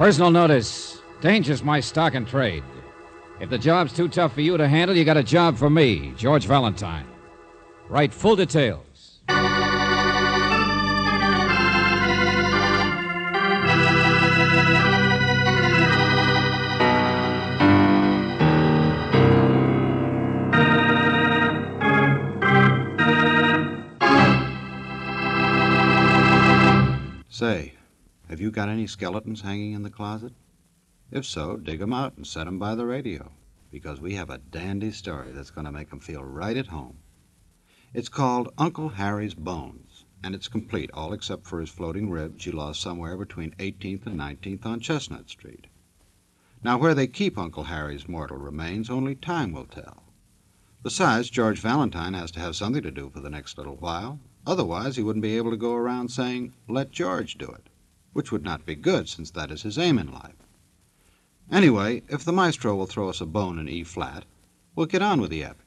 Personal notice. Danger's my stock and trade. If the job's too tough for you to handle, you got a job for me, George Valentine. Write full details. Say, have you got any skeletons hanging in the closet? If so, dig 'em out and set 'em by the radio, because we have a dandy story that's going to make 'em feel right at home. It's called Uncle Harry's Bones, and it's complete, all except for his floating ribs you lost somewhere between 18th and 19th on Chestnut Street. Now, where they keep Uncle Harry's mortal remains, only time will tell. Besides, George Valentine has to have something to do for the next little while. Otherwise, he wouldn't be able to go around saying, Let George do it, which would not be good, since that is his aim in life. Anyway, if the maestro will throw us a bone in E flat, we'll get on with the epic.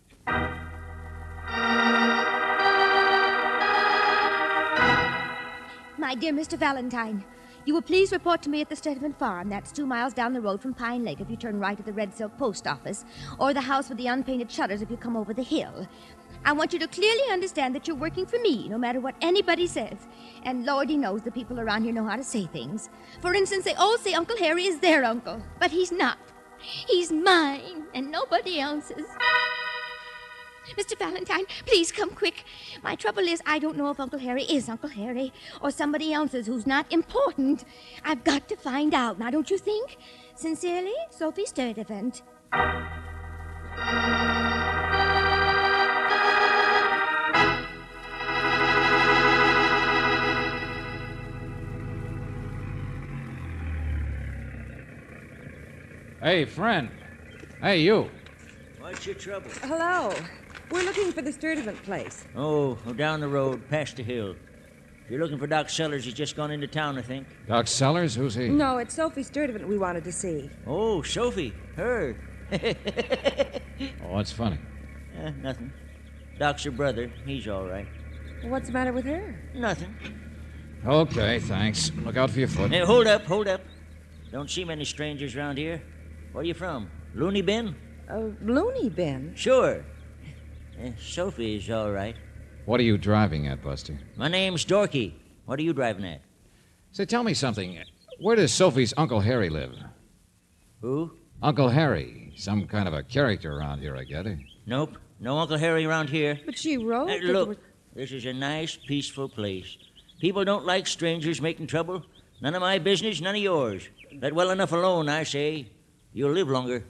My dear Mr. Valentine, you will please report to me at the Stedman Farm. That's two miles down the road from Pine Lake if you turn right at the Red Silk Post Office, or the house with the unpainted shutters if you come over the hill. I want you to clearly understand that you're working for me, no matter what anybody says. And Lordy knows the people around here know how to say things. For instance, they all say Uncle Harry is their uncle, but he's not. He's mine, and nobody else's. Mr. Valentine, please come quick. My trouble is, I don't know if Uncle Harry is Uncle Harry or somebody else's who's not important. I've got to find out. Now, don't you think? Sincerely, Sophie Sturdivant. Hey, friend. Hey, you. What's your trouble? Hello. We're looking for the Sturdivant place. Oh, oh, down the road, past the hill. If you're looking for Doc Sellers, he's just gone into town, I think. Doc Sellers? Who's he? No, it's Sophie Sturdivant we wanted to see. Oh, Sophie, her. Oh, what's funny? Eh, nothing. Doc's her brother. He's all right. What's the matter with her? Nothing. Okay, thanks. Look out for your foot. Hey, hold up, hold up. Don't see many strangers around here. Where are you from? Looney Bin? A loony bin. Sure. Eh, Sophie's all right. What are you driving at, Buster? My name's Dorky. What are you driving at? Say, tell me something. Where does Sophie's Uncle Harry live? Who? Uncle Harry. Some kind of a character around here, I get it. Nope. No Uncle Harry around here. But she wrote. Hey, that there look, was- this is a nice, peaceful place. People don't like strangers making trouble. None of my business, none of yours. Let well enough alone, I say. You'll live longer.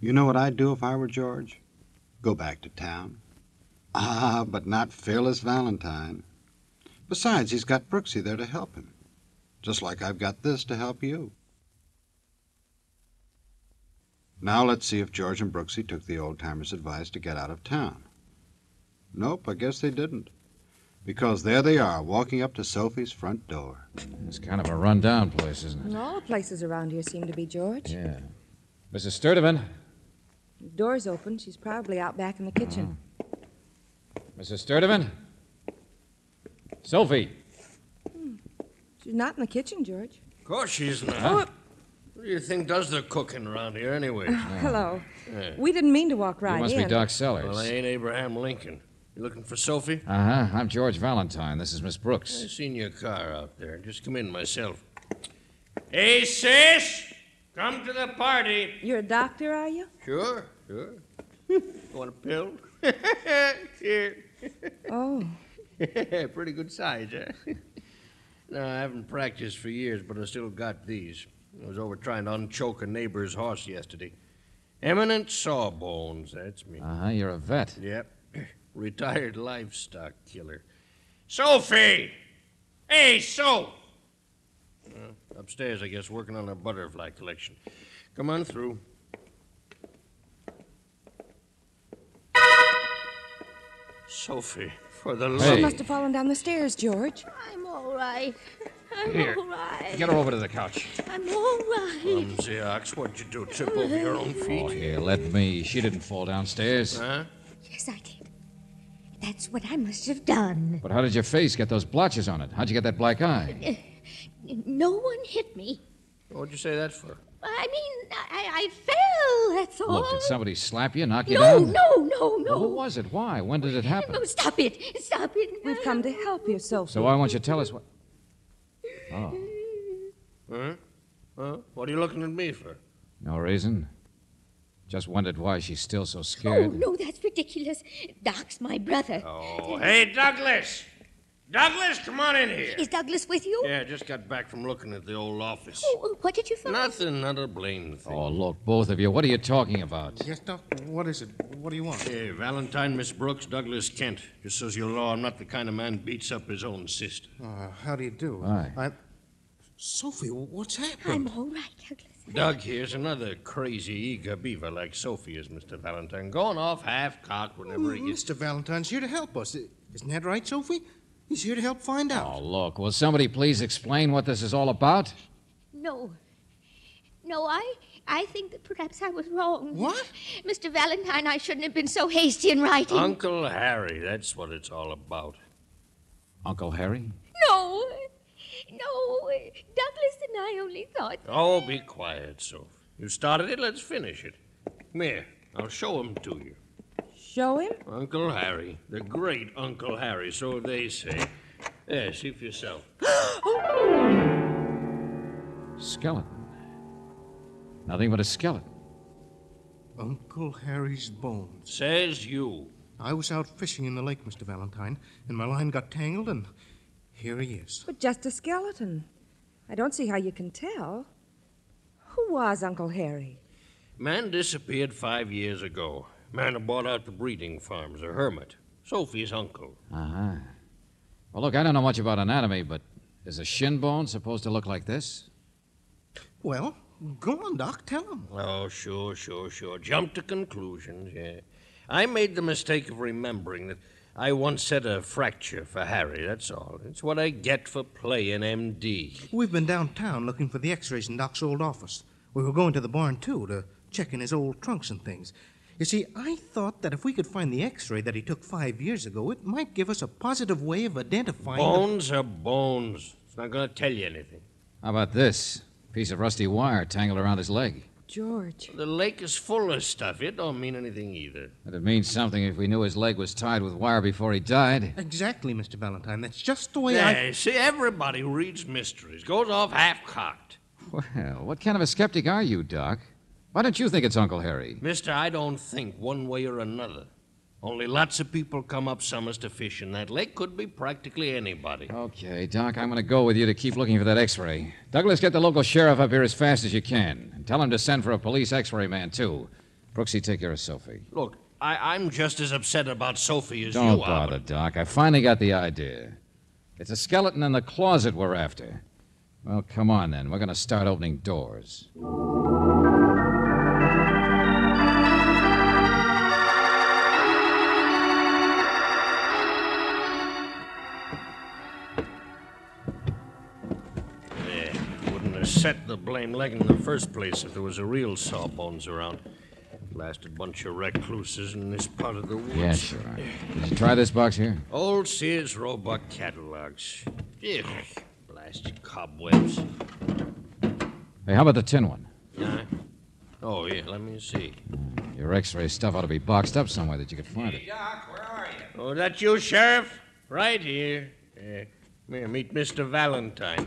You know what I'd do if I were George? Go back to town. Ah, but not Fearless Valentine. Besides, he's got Brooksy there to help him. Just like I've got this to help you. Now let's see if George and Brooksy took the old timer's advice to get out of town. Nope, I guess they didn't. Because there they are, walking up to Sophie's front door. It's kind of a run-down place, isn't it? All the places around here seem to be George. Yeah. Mrs. Sturdivant. The door's open. She's probably out back in the kitchen. Mm. Mrs. Sturdivant. Sophie. Hmm. She's not in the kitchen, George. Of course she's not. Huh? Who do you think does the cooking around here anyway? Hello. Yeah. We didn't mean to walk right you must in. be Doc Sellers. Well, I ain't Abraham Lincoln. You looking for Sophie? Uh-huh. I'm George Valentine. This is Miss Brooks. I Brooks. seen your car out there. Just come in myself. Hey, sis! Come to the party. You're a doctor, are you? Sure, sure. Want a pill? Here. Oh. Pretty good size, huh? no, I haven't practiced for years, but I still got these. I was over trying to unchoke a neighbor's horse yesterday. Eminent Sawbones, that's me. Uh-huh. You're a vet. Yep. Retired livestock killer. Sophie! Hey, Soph! Uh, upstairs, I guess, working on her butterfly collection. Come on through. Sophie, for the Hey. love. She must have fallen down the stairs, George. I'm all right. I'm Here. all right. Get her over to the couch. I'm all right. Clumsy ox, what'd you do? Trip over your own Oh, feet? here, let me. She didn't fall downstairs. Huh? Yes, I did. That's what I must have done. But how did your face get those blotches on it? How'd you get that black eye? Uh, no one hit me. What'd you say that for? I mean, I, I fell, that's all. Look, did somebody slap you, knock you No, down? no, no, no. Well, who was it? Why? When did it happen? No, stop it. Stop it. We've come to help you, Sophie. So why won't you tell us what? Oh, Huh? Huh? What are you looking at me for? no reason. Just wondered why she's still so scared. Oh, scared. no, that's ridiculous. Doc's my brother. Oh, hey, Douglas! Douglas, come on in here. Is Douglas with you? Yeah, just got back from looking at the old office. Oh, what did you find? Nothing, not a blame thing. Oh, look, both of you. What are you talking about? Yes, Doc. What is it? What do you want? Hey, Valentine, Miss Brooks, Douglas Kent. Just so you know, I'm not the kind of man beats up his own sister. Uh, how do you do? Hi. I... Sophie, what's happened? I'm happened? all right, Douglas. Doug here's another crazy, eager beaver like Sophie is, Mr. Valentine. Going off half-cocked whenever he gets... Mr. Valentine's here to help us. Isn't that right, Sophie? He's here to help find out. Oh, look, will somebody please explain what this is all about? No. No, I I think that perhaps I was wrong. What? Mr. Valentine, I shouldn't have been so hasty in writing. Uncle Harry, that's what it's all about. Uncle Harry? no. No. Douglas and I only thought. Oh, be quiet, Soph. You started it, let's finish it. Come here, I'll show him to you. Show him? Uncle Harry, the great Uncle Harry, so they say. Yeah, see for yourself. Skeleton. Nothing but a skeleton. Uncle Harry's bones. Says you. I was out fishing in the lake, Mr. Valentine, and my line got tangled, and here he is. But just a skeleton. I don't see how you can tell. Who was Uncle Harry? Man disappeared five years ago. Man who bought out the breeding farms, a hermit. Sophie's uncle. Uh huh. Well, look, I don't know much about anatomy, but is a shin bone supposed to look like this? Well, go on, Doc. Tell him. Oh, sure, sure, sure. Jump to conclusions, yeah. I made the mistake of remembering that I once said a fracture for Harry, that's all. It's what I get for playing MD. We've been downtown looking for the x-rays in Doc's old office. We were going to the barn, too, to check in his old trunks and things. You see, I thought that if we could find the x-ray that he took five years ago, it might give us a positive way of identifying... the- Bones are bones. It's not going to tell you anything. How about this? Piece of rusty wire tangled around his leg. George. The lake is full of stuff. It don't mean anything either. That'd mean something if we knew his leg was tied with wire before he died. Exactly, Mr. Valentine. That's just the way I... Yeah, see, everybody who reads mysteries goes off half-cocked. Well, what kind of a skeptic are you, Doc? Why don't you think it's Uncle Harry? Mister, I don't think one way or another. Only lots of people come up summers to fish in that lake. Could be practically anybody. Okay, Doc, I'm going to go with you to keep looking for that x ray. Douglas, get the local sheriff up here as fast as you can. And tell him to send for a police x ray man, too. Brooksy, take care of Sophie. Look, I, I'm just as upset about Sophie as Don't you are. Don't bother, Doc. I finally got the idea. It's a skeleton in the closet we're after. Well, come on then. We're going to start opening doors. Set the blame leg in the first place if there was a real sawbones around. Blasted bunch of recluses in this part of the woods. Yeah, sure. Did you try this box here? Old Sears Roebuck catalogs. Ew, blasted cobwebs. Hey, how about the tin one? Huh? Oh, yeah, let me see. Your x ray stuff ought to be boxed up somewhere that you could find it. Doc, where are you? Oh, that you, Sheriff? Right here. Uh, here, meet Mr. Valentine.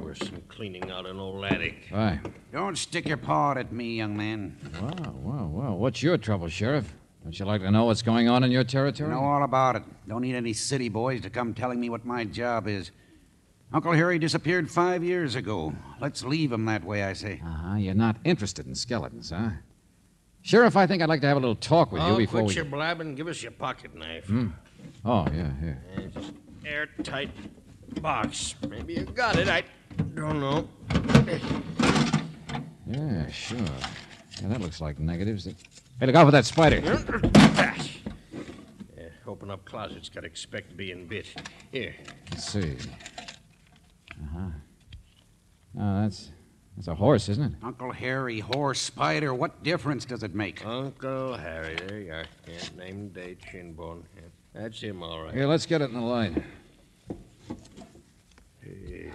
Worse than cleaning out an old attic. Why? Don't stick your paw at me, young man. Wow, wow, wow. What's your trouble, Sheriff? Don't you like to know what's going on in your You territory? know all about it. Don't need any city boys to come telling me what my job is. Uncle Harry disappeared five years ago. Let's leave him that way, I say. Uh huh. You're not interested in skeletons, huh? Sheriff, I think I'd like to have a little talk with you oh, before quit we. your blabbing. Give us your pocket knife. Oh, yeah, here. Yeah, just airtight box. Maybe you got it. I don't know. Yeah, sure. Yeah, that looks like negatives. Hey, look out for that spider. Yeah, open up closets. Got to expect being bit. Here. Let's see. Uh huh. Oh, that's that's a horse, isn't it? Uncle Harry, horse, spider, what difference does it make? Uncle Harry, there you are. Yeah, name, date, shinbone. Yeah, that's him, all right. Here, let's get it in the light.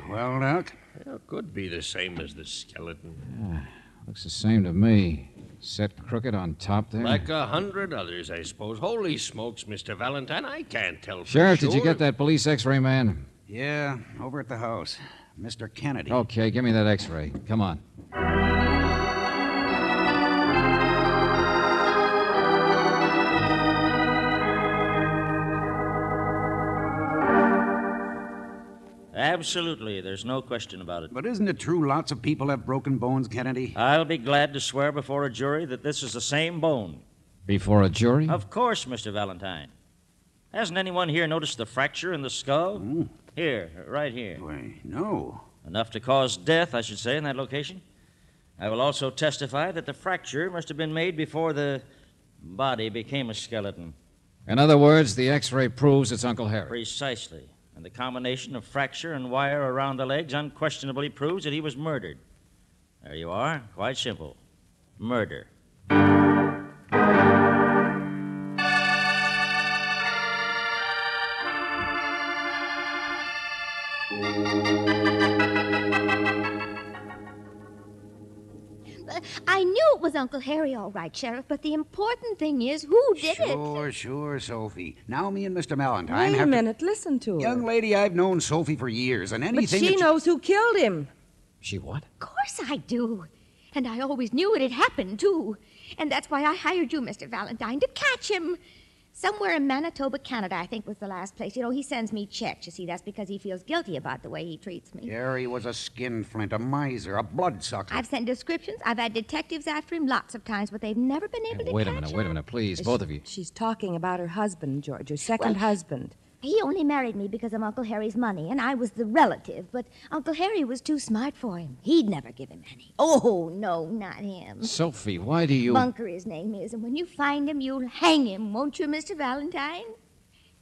Well, Doc, Well, could be the same as the skeleton. Looks the same to me. Set crooked on top there. Like a hundred others, I suppose. Holy smokes, Mr. Valentine, I can't tell for Sheriff, did you get that police X-ray man? yeah, over at the house. Mr. Kennedy. Okay, give me that X-ray. Come on. Absolutely. There's no question about it. But isn't it true lots of people have broken bones, Kennedy? I'll be glad to swear before a jury that this is the same bone. Before a jury? Of course, Mr. Valentine. Hasn't anyone here noticed the fracture in the skull? Hmm. Here, right here. Why, no. Enough to cause death, I should say, in that location. I will also testify that the fracture must have been made before the body became a skeleton. In other words, the X-ray proves it's Uncle Harry. Precisely. And the combination of fracture and wire around the legs unquestionably proves that he was murdered. There you are. Quite simple. Murder. Uncle Harry, all right, Sheriff, but the important thing is who did it. Sure, sure, Sophie. Now me and Mr. Valentine Wait a have to- minute, listen to her. Young lady, I've known Sophie for years, and anything. but anything she that you- knows who killed him. She what? Of course I do. And I always knew it had happened, too. And that's why I hired you, Mr. Valentine, to catch him. Somewhere in Manitoba, Canada, I think was the last place. You know, he sends me checks. You see, that's because he feels guilty about the way he treats me. Harry was a skinflint, a miser, a bloodsucker. I've sent descriptions. I've had detectives after him lots of times, but they've never been able to Wait a minute, him. wait a minute, please, both of you. She's talking about her husband, George, her second Well- husband. He only married me because of Uncle Harry's money, and I was the relative. But Uncle Harry was too smart for him. He'd never give him any. Oh, no, not him. Sophie, why do you... Bunker, his name is, and when you find him, you'll hang him, won't you, Mr. Valentine?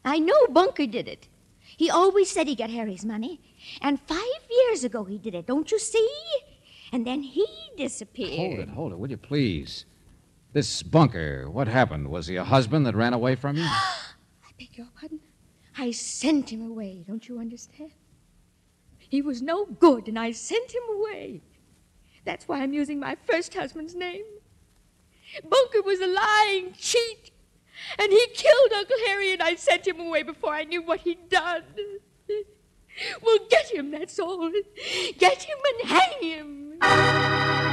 I know Bunker did it. He always said he got Harry's money, and five years ago he did it, don't you see? And then he disappeared. Hold it, hold it, will you please? This bunker, what happened? Was he a husband that ran away from you? I beg your pardon? I sent him away, don't you understand? He was no good, and I sent him away. That's why I'm using my first husband's name. Bunker was a lying cheat, and he killed Uncle Harry, and I sent him away before I knew what he'd done. Well, get him, that's all. Get him and hang him.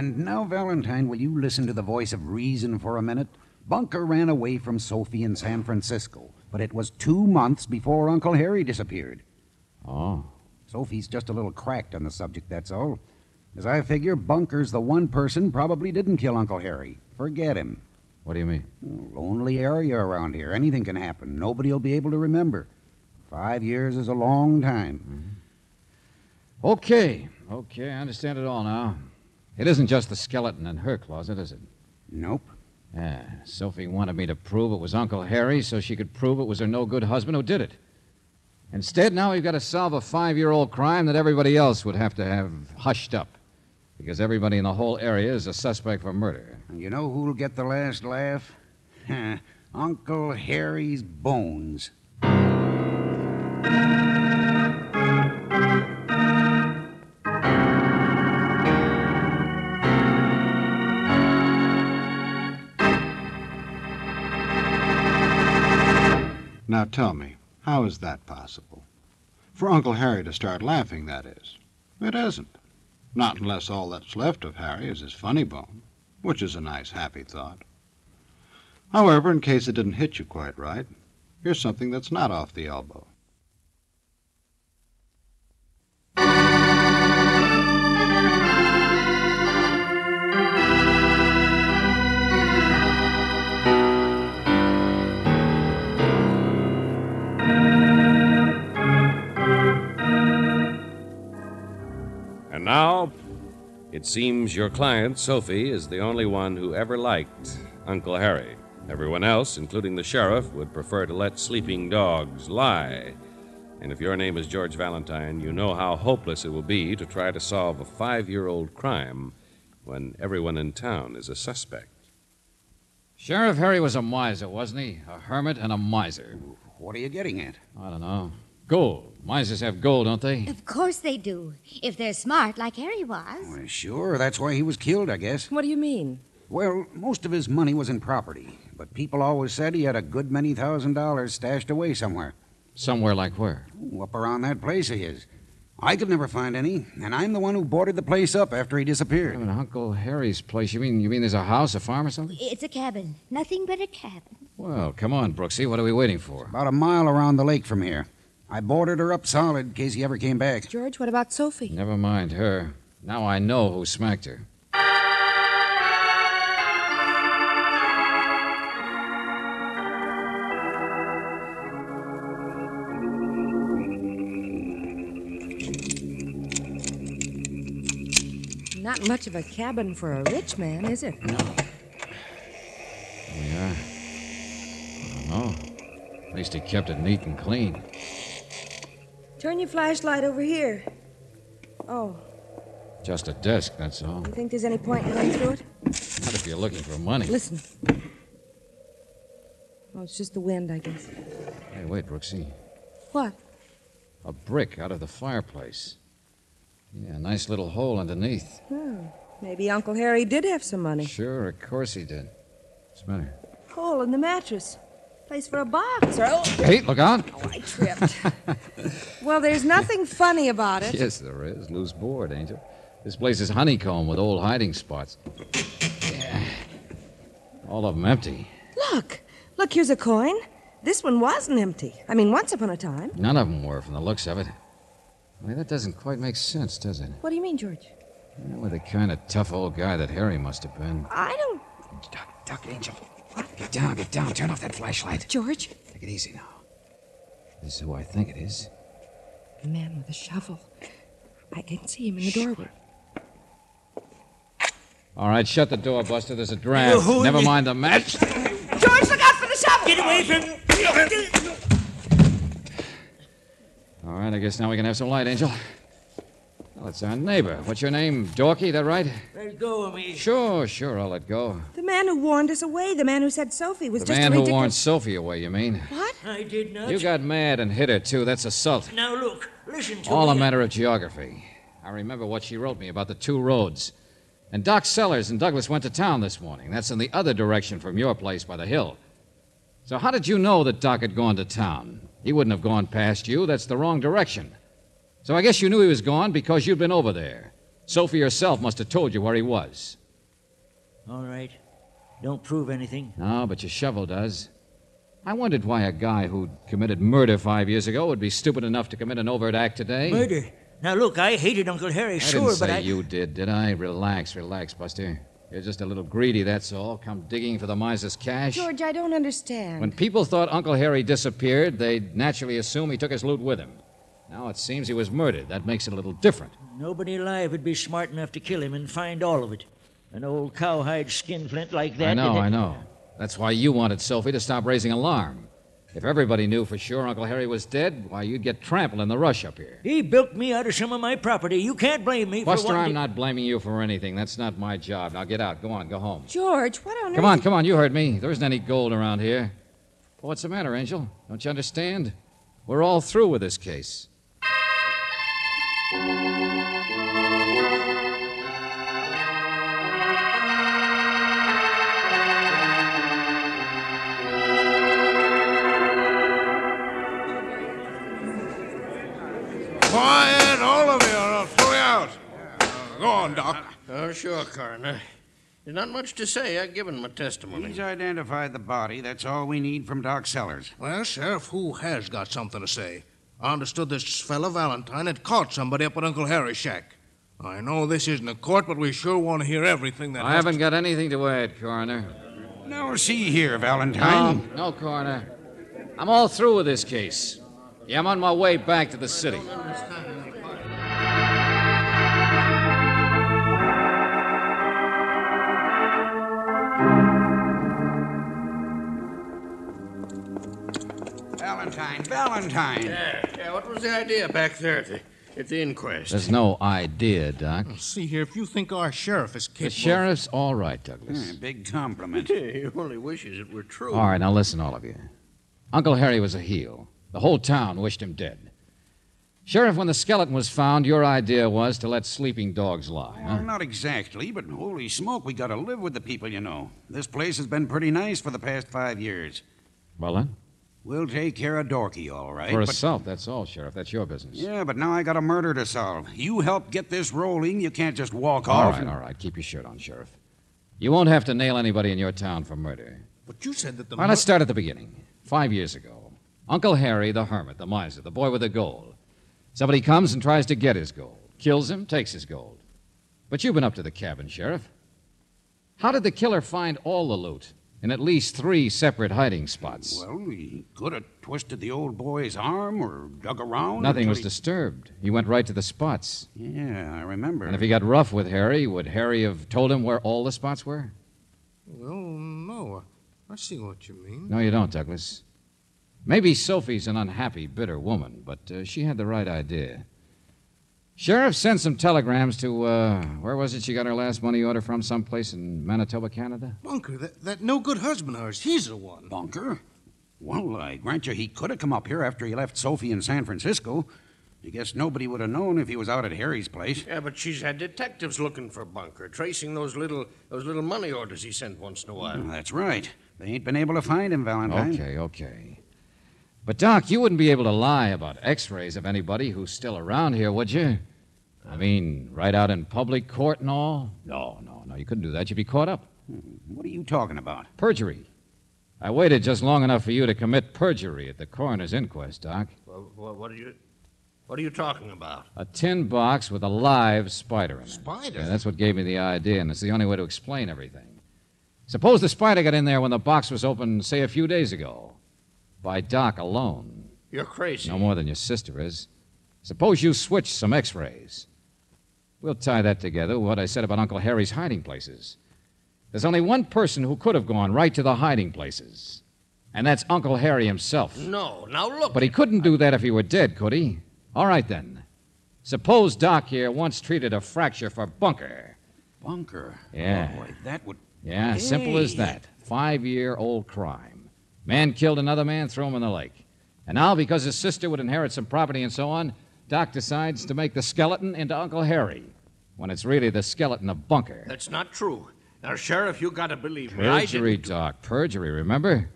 And now, Valentine, will you listen to the voice of reason for a minute? Bunker ran away from Sophie in San Francisco, but it was two months before Uncle Harry disappeared. Oh. Sophie's just a little cracked on the subject, that's all. As I figure, Bunker's the one person probably didn't kill Uncle Harry. Forget him. What do you mean? Lonely area around here. Anything can happen. Nobody will be able to remember. Five years is a long time. Mm-hmm. Okay, okay, I understand it all now. It isn't just the skeleton in her closet, is it? Nope. Yeah, Sophie wanted me to prove it was Uncle Harry so she could prove it was her no good husband who did it. Instead, now we've got to solve a five year old crime that everybody else would have to have hushed up. Because everybody in the whole area is a suspect for murder. And you know who'll get the last laugh? Uncle Harry's bones. Now tell me, how is that possible? For Uncle Harry to start laughing, that is. It isn't. Not unless all that's left of Harry is his funny bone, which is a nice, happy thought. However, in case it didn't hit you quite right, here's something that's not off the elbow. It It seems your client, Sophie, is the only one who ever liked Uncle Harry. Everyone else, including the sheriff, would prefer to let sleeping dogs lie. And if your name is George Valentine, you know how hopeless it will be to try to solve a five year old crime when everyone in town is a suspect. Sheriff Harry was a miser, wasn't he? A hermit and a miser. What are you getting at? I don't know. Gold. Misers have gold, don't they? Of course they do. If they're smart, like Harry was. Well, sure, that's why he was killed, I guess. What do you mean? Well, most of his money was in property, but people always said he had a good many thousand dollars stashed away somewhere. Somewhere like where? Ooh, up around that place of his. I could never find any, and I'm the one who boarded the place up after he disappeared. I mean, Uncle Harry's place. You mean you mean there's a house, a farm, or something? It's a cabin. Nothing but a cabin. Well, come on, Brooksy. What are we waiting for? About a mile around the lake from here. I boarded her up solid in case he ever came back. George, what about Sophie? Never mind her. Now I know who smacked her. Not much of a cabin for a rich man, is it? No. Yeah. I don't know. At least he kept it neat and clean. Turn your flashlight over here. Oh, Just a desk, that's all. you think there's any point in going through it? Not if you're looking for money. Listen. Oh, it's just the wind, I guess. Hey, wait, Brooksy. What? A brick out of the fireplace. Yeah, a nice little hole underneath. Oh, maybe Uncle Harry did have some money. Sure, of course he did. What's the matter? Hole in the mattress. Place for a box. Or, oh, Hey, look out! Oh, I tripped. well, there's nothing funny about it. Yes, there is. Loose board, Angel. This place is honeycomb with old hiding spots. Yeah. All of them empty. Look, look, here's a coin. This one wasn't empty. I mean, once upon a time. None of them were, from the looks of it. I mean, that doesn't quite make sense, does it? What do you mean, George? Yeah, with the kind of tough old guy that Harry must have been. I don't. Duck, duck, Angel. Get down, get down. Turn off that flashlight. George? Take it easy now. This is who I think it is. The man with the shovel. I can see him in the doorway. All right, shut the door, Buster. There's a draft. who Never you- mind the match. George, look out for the shovel! Get away from. All right, I guess now we can have some light, Angel. Well, it's our neighbor. What's your name? Dorky, that right? Let go of me. Sure, sure, I'll let go. The man who warned us away, the man who said Sophie was The just man a who ridiculous... warned Sophie away, you mean? What? I did not. You got mad and hit her, too. That's assault. Now look, listen to me. All me. a matter of geography. I remember what she wrote me about the two roads. And Doc Sellers and Douglas went to town this morning. That's in the other direction from your place by the hill. So how did you know that Doc had gone to town? He wouldn't have gone past you. That's the wrong direction. So I guess you knew he was gone because you'd been over there. Sophie herself must have told you where he was. All right. Don't prove anything. No, but your shovel does. I wondered why a guy who'd committed murder five years ago would be stupid enough to commit an overt act today. Murder. Now look, I hated Uncle Harry, I sure, didn't say but I. you did, did I? Relax, relax, Buster. You're just a little greedy, that's all. Come digging for the miser's cash. George, I don't understand. When people thought Uncle Harry disappeared, they'd naturally assume he took his loot with him. Now it seems he was murdered. That makes it a little different. Nobody alive would be smart enough to kill him and find all of it. An old cowhide skinflint like that. I know, I know. That's why you wanted Sophie to stop raising alarm. If everybody knew for sure Uncle Harry was dead, why, you'd get trampled in the rush up here. He bilked me out of some of my property. You can't blame me for Buster, wanting I'm to- not blaming you for anything. That's not my job. Now get out. Go on, go home. George, what on Come earth... on, come on. You heard me. There isn't any gold around here. Well, what's the matter, Angel? Don't you understand? We're all through with this case. Doc. Sure, Coroner. There's not much to say. I've given my testimony. He's identified the body. That's all we need from Doc Sellers. Well, Sheriff, who has got something to say? I understood this fella Valentine had caught somebody up at Uncle Harry's shack. I know this isn't a court, but we sure want to hear everything that I haven't got anything to add, Coroner. Now, see here, No, Valentine. no, Coroner. I'm all through with this case. Yeah, I'm on my way back to the city. Valentine, Valentine. Yeah, yeah, what was the idea back there at the, at the inquest? There's no idea, Doc. See here, if you think our sheriff is capable. The sheriff's all right, Douglas. Yeah, big compliment. he only wishes it were true. All right, now listen, all of you. Uncle Harry was a heel. The whole town wished him dead. Sheriff, when the skeleton was found, your idea was to let sleeping dogs lie, huh? Well, not exactly, but holy smoke, we gotta live with the people, you know. This place has been pretty nice for the past five years. Well, then, We'll take care of Dorky, all right. for but- assault, that's all, Sheriff. That's your business. Yeah, but now I got a murder to solve. You help get this rolling. You can't just walk All off. right, and- all right. Keep your shirt on, Sheriff. You won't have to nail anybody in your town for murder. But you said that the. All right, let's start at the beginning. Five years ago, Uncle Harry, the hermit, the miser, the boy with the gold. Somebody comes and tries to get his gold, kills him, takes his gold. But you've been up to the cabin, Sheriff. How did the killer find all the loot in at least three separate hiding spots? Well, he could have twisted the old boy's arm or dug around. Nothing was he- disturbed. He went right to the spots. Yeah, I remember. And if he got rough with Harry, would Harry have told him where all the spots were? Well, no. I see what you mean. No, you don't, Douglas. Maybe Sophie's an unhappy, bitter woman, but uh, she had the right idea. Sheriff sent some telegrams to, uh, where was it she got her last money order from? Someplace in Manitoba, Canada? Bunker, that, that no good husband of hers, he's the one. Bunker? Well, I grant you he could have come up here after he left Sophie in San Francisco. I guess nobody would have known if he was out at Harry's place. Yeah, but she's had detectives looking for Bunker, tracing those little those little money orders he sent once in a while. Well, that's right. They ain't been able to find him, Valentine. Okay, okay. But, Doc, you wouldn't be able to lie about x rays of anybody who's still around here, would you? I mean, right out in public court and all? No, no, no, you couldn't do that. You'd be caught up. Hmm, what are you talking about? Perjury. I waited just long enough for you to commit perjury at the coroner's inquest, Doc. Well, what, what are you what are you talking about? A tin box with a live spider in it. Spider? Yeah, that's what gave me the idea, and it's the only way to explain everything. Suppose the spider got in there when the box was opened, say, a few days ago. By Doc alone. You're crazy. No more than your sister is. Suppose you switch some x rays. We'll tie that together with what I said about Uncle Harry's hiding places. There's only one person who could have gone right to the hiding places, and that's Uncle Harry himself. No, now look. But he couldn't do that if he were dead, could he? All right, then. Suppose Doc here once treated a fracture for Bunker. Bunker? Yeah. Oh, boy, that would. Yeah, simple as that. Five year old crime. Man killed another man, threw him in the lake. And now, because his sister would inherit some property and so on, Doc decides to make the skeleton into Uncle Harry, when it's really the skeleton of Bunker. That's not true. Now, Sheriff, you gotta believe me. Perjury. Doc. Perjury, remember?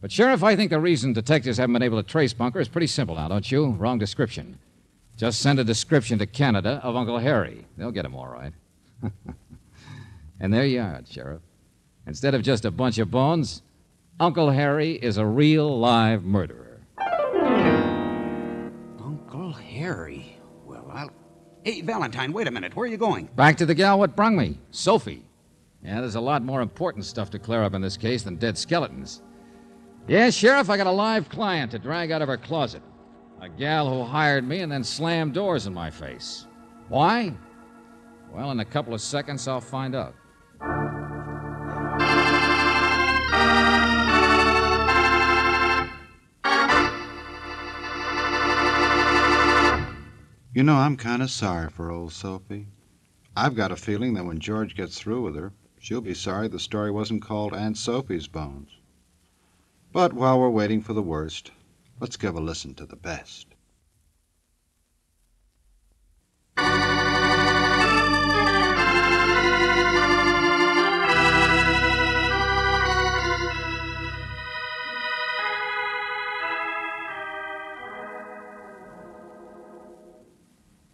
But, Sheriff, I think the reason detectives haven't been able to trace Bunker is pretty simple now, don't you? Wrong description. Just send a description to Canada of Uncle Harry. They'll get him all right. and there you are, Sheriff. Instead of just a bunch of bones, Uncle Harry is a real live murderer. Hey, Valentine, wait a minute. Where are you going? Back to the gal what brung me, Sophie. Yeah, there's a lot more important stuff to clear up in this case than dead skeletons. Yeah, Sheriff, I got a live client to drag out of her closet. A gal who hired me and then slammed doors in my face. Why? Well, in a couple of seconds, I'll find out. You know, I'm kind of sorry for old Sophie. I've got a feeling that when George gets through with her, she'll be sorry the story wasn't called Aunt Sophie's Bones. But while we're waiting for the worst, let's give a listen to the best.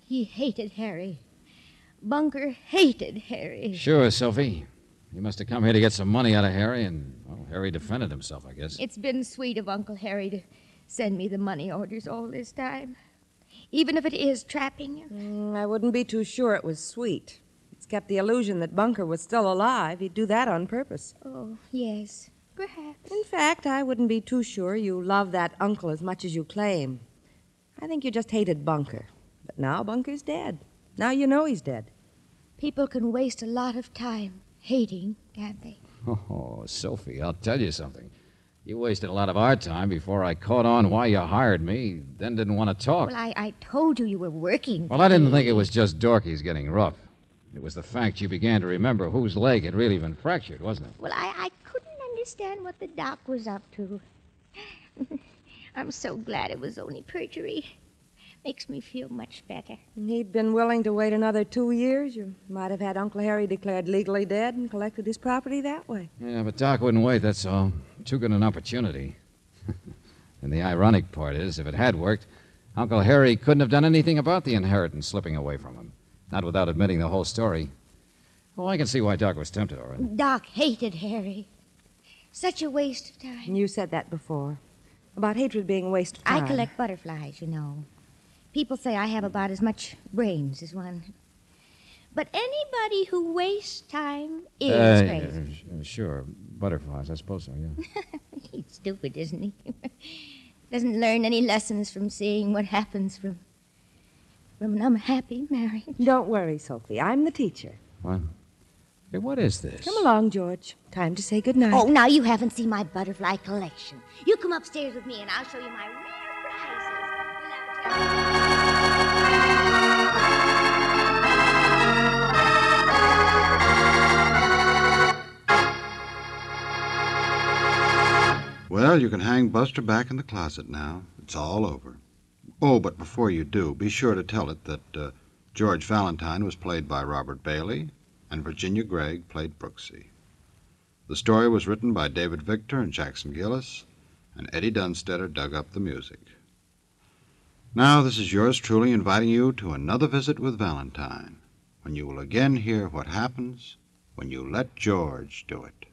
He hated Harry. Bunker hated Harry. Sure, Sophie. You must have come here to get some money out of Harry, and, well, Harry defended himself, I guess. It's been sweet of Uncle Harry to send me the money orders all this time. Even if it is trapping you. Mm, I wouldn't be too sure it was sweet. It's kept the illusion that Bunker was still alive. He'd do that on purpose. Oh, yes. Perhaps. In fact, I wouldn't be too sure you love that uncle as much as you claim. I think you just hated Bunker. But now Bunker's dead. Now you know he's dead. People can waste a lot of time hating, can't they? Oh, Sophie, I'll tell you something. You wasted a lot of our time before I caught on why you hired me, then didn't want to talk. Well, I, I told you you were working. Well, I didn't think it was just Dorky's getting rough. It was the fact you began to remember whose leg had really been fractured, wasn't it? Well, I, I couldn't understand what the doc was up to. I'm so glad it was only perjury. Makes me feel much better. He'd been willing to wait another two years. You might have had Uncle Harry declared legally dead and collected his property that way. Yeah, but Doc wouldn't wait, that's all. Too good an opportunity. and the ironic part is, if it had worked, Uncle Harry couldn't have done anything about the inheritance slipping away from him. Not without admitting the whole story. Well, I can see why Doc was tempted, all right. Doc hated Harry. Such a waste of time. You said that before. About hatred being a waste of time. I collect butterflies, you know. People say I have about as much brains as one. But anybody who wastes time is Uh, crazy. uh, sure, butterflies, I suppose so, yeah. He's stupid, isn't he? Doesn't learn any lessons from seeing what happens from from an unhappy marriage. Don't worry, Sophie. I'm the teacher. What? Hey, what is this? Come along, George. Time to say goodnight. Oh, now you haven't seen my butterfly collection. You come upstairs with me and I'll show you my rare prizes. Well, you can hang Buster back in the closet now. It's all over. Oh, but before you do, be sure to tell it that uh, George Valentine was played by Robert Bailey and Virginia Gregg played Brooksy. The story was written by David Victor and Jackson Gillis, and Eddie Dunstedter dug up the music. Now, this is yours truly inviting you to another visit with Valentine, when you will again hear what happens when you let George do it.